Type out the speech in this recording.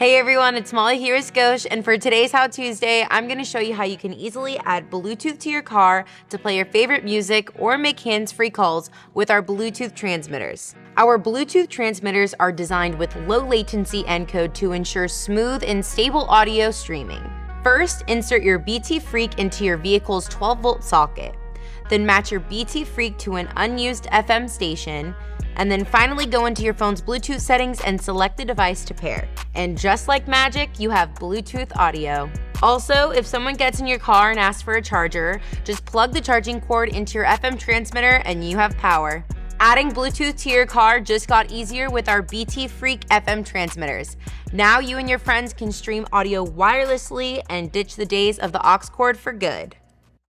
Hey everyone, it's Molly here with Scosche, and for today's How Tuesday, I'm going to show you how you can easily add Bluetooth to your car to play your favorite music or make hands-free calls with our Bluetooth transmitters. Our Bluetooth transmitters are designed with low latency encode to ensure smooth and stable audio streaming. First, insert your BTFreq into your vehicle's 12 volt socket. Then match your BTFreq to an unused FM station, and then finally go into your phone's Bluetooth settings and select the device to pair. And just like magic, you have Bluetooth audio. Also, if someone gets in your car and asks for a charger, just plug the charging cord into your FM transmitter and you have power. Adding Bluetooth to your car just got easier with our BTFreq FM transmitters. Now you and your friends can stream audio wirelessly and ditch the days of the aux cord for good.